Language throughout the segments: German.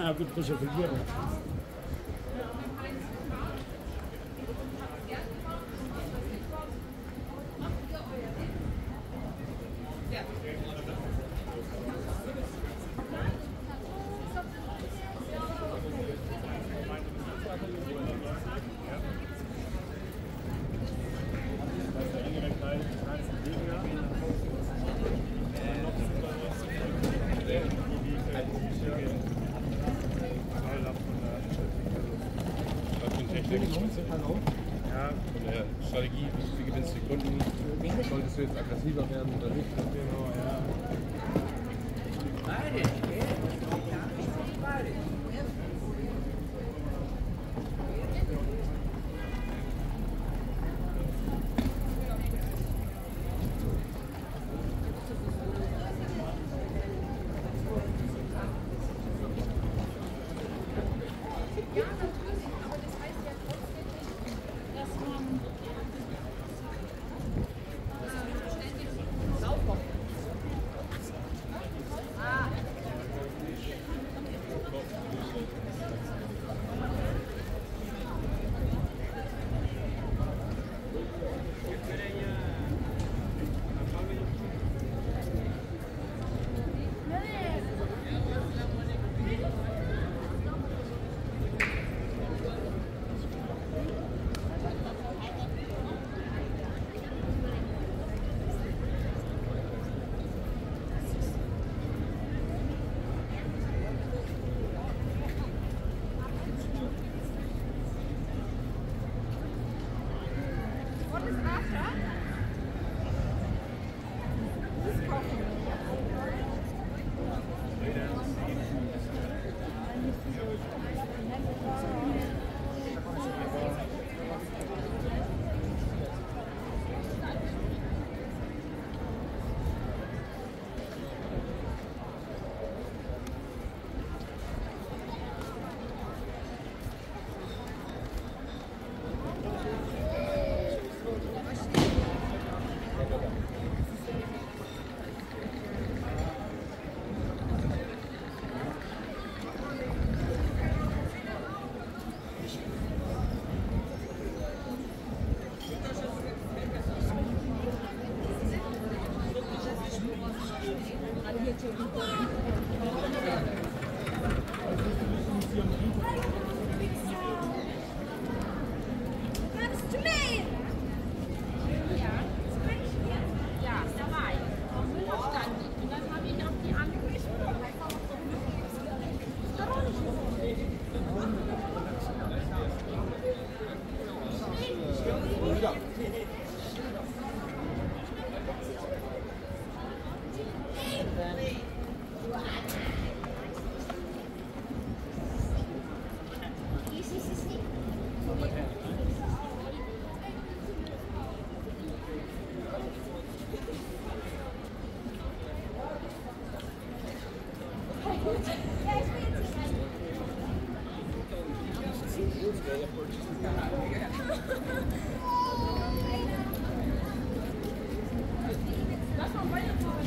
منها بتخش في البر aggressiver werden oder nicht? Thank you.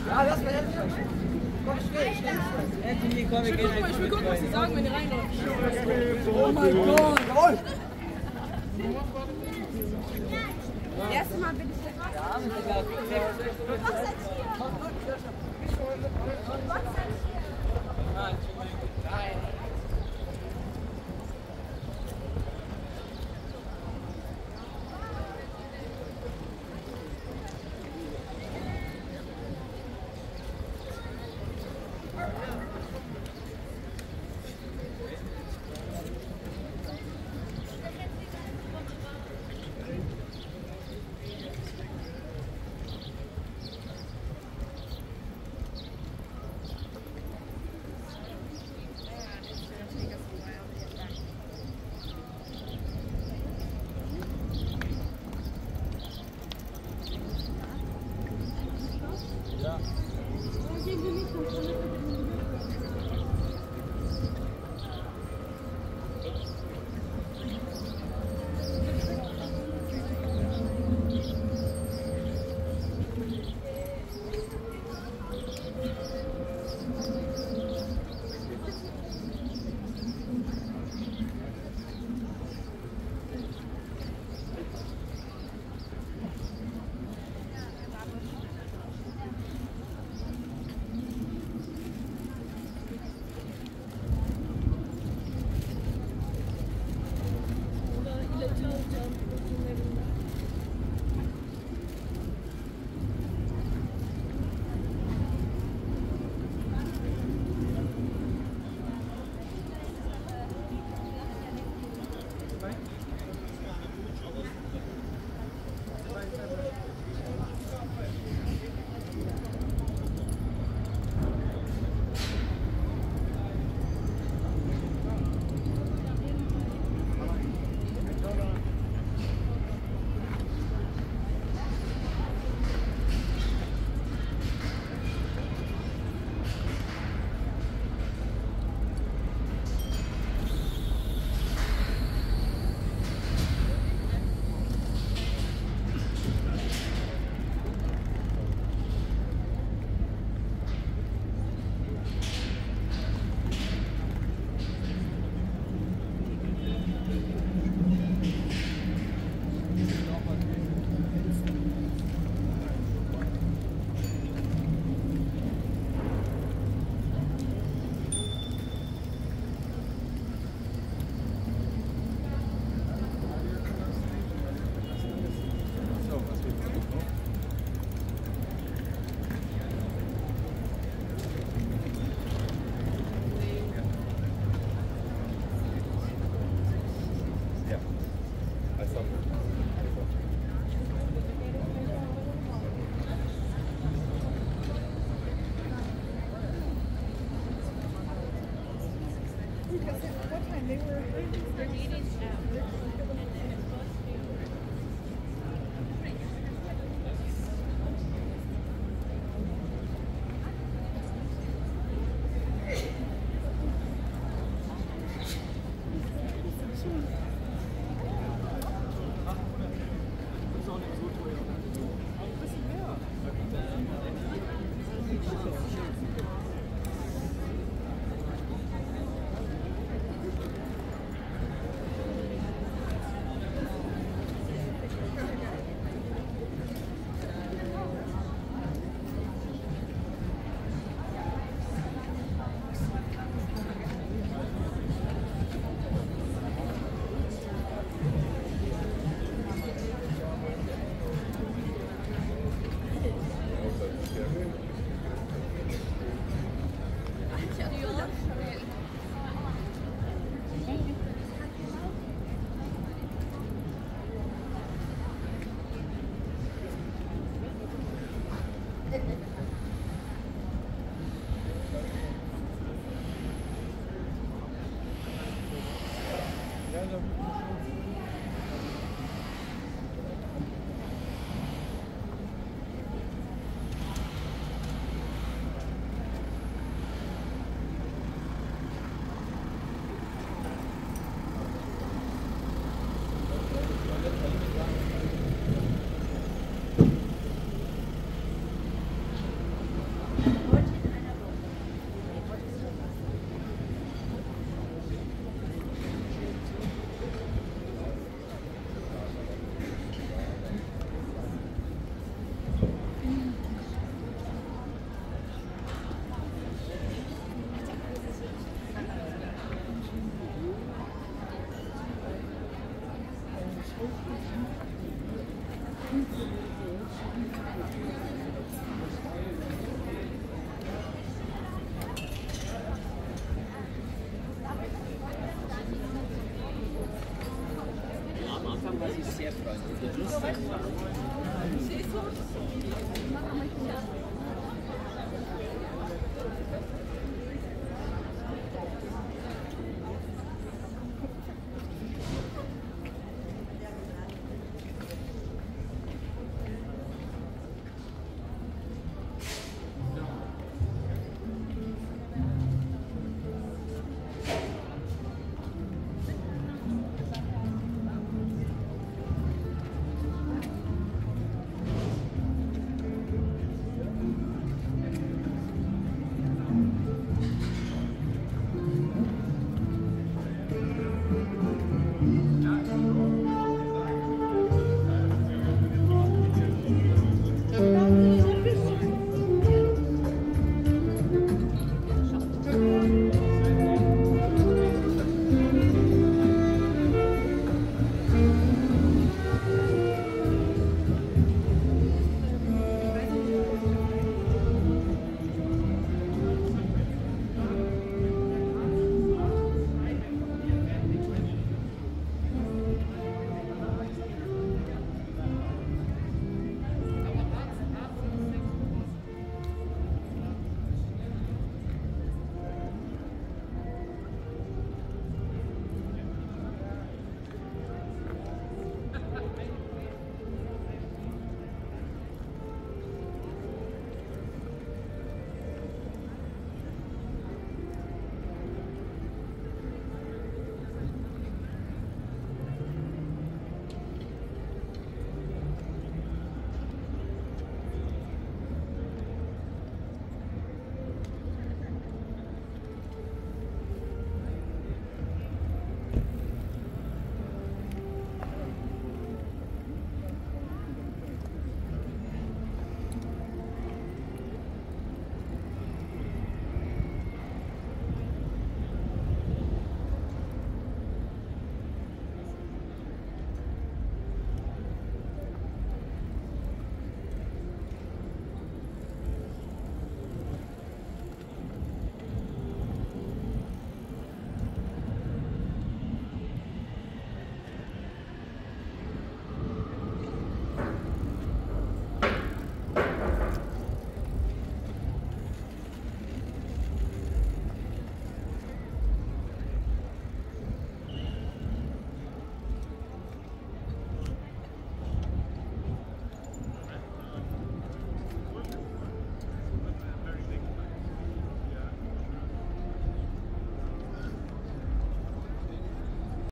Ja, lass mal jetzt. Komm, schnell, schnell. Anthony, komm, wir gehen Guck mal, ich will gucken, was sie sagen, wenn ihr reinläuft. Oh mein Gott. Jawohl. Erstmal bin ich der Because Problem.